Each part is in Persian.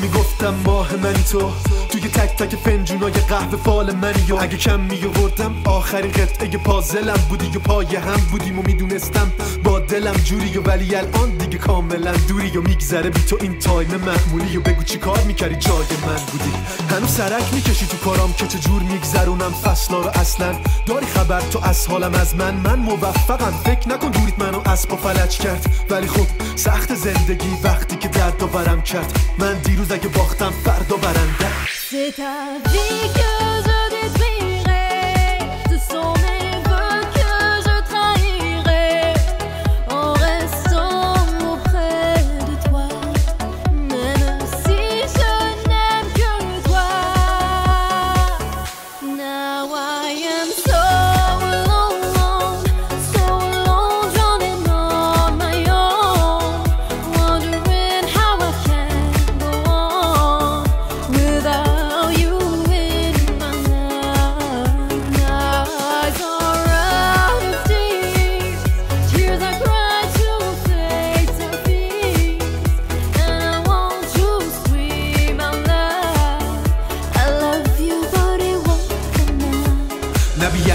گفتم ماه منی تو. توی تک تک فنجونای قهوه فال منی و اگه کم میوردم آخرین قطعه پازلم بودی و پای هم بودیم و می‌دونستم دلم جوری و ولی الان دیگه کاملا دوری و میگذره بی تو این time معمولی و بگو چی کار می‌کردی؟ جای من بودی. هنوز سرک می‌کشی تو کارام که چجور میگذرونم. فصلا رو اصلا داری خبر تو از حالم از من. من موفقم. فکر نکن دوریت منو اسب و فلج کرد. ولی خب سخت زندگی وقتی که درد برم کرد. من دیروز اگه باختم فردا برنده.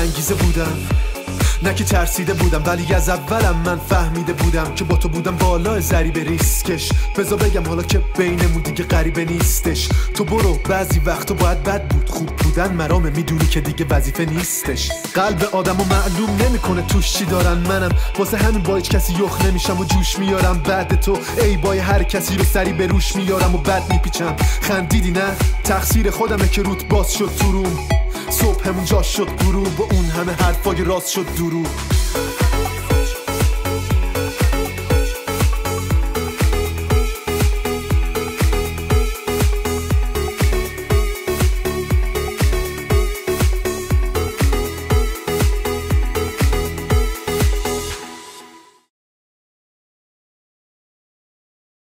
بیانگیزه بودم. نه که ترسیده بودم ولی از اولم من فهمیده بودم که با تو بودم بالا ضریب ریسکش. بزا بگم حالا که بینمون دیگه غریبه نیستش. تو برو بعضی وقتا باید بد بود. خوب بودن مرامه می‌دونی که دیگه وظیفه نیستش. قلب آدمو معلوم نمی‌کنه توش چی دارن. منم واسه همین با هیچ کسی یخ نمیشم و جوش میارم. بعد تو ای بای هر کسی رو سری به روش میارم و بد میپیچم. خندیدی نه؟ تقصیر خودمه که روت باز شد تو روم. صبح همون جا شد غروب و اون همه حرفای راست شد دروغ.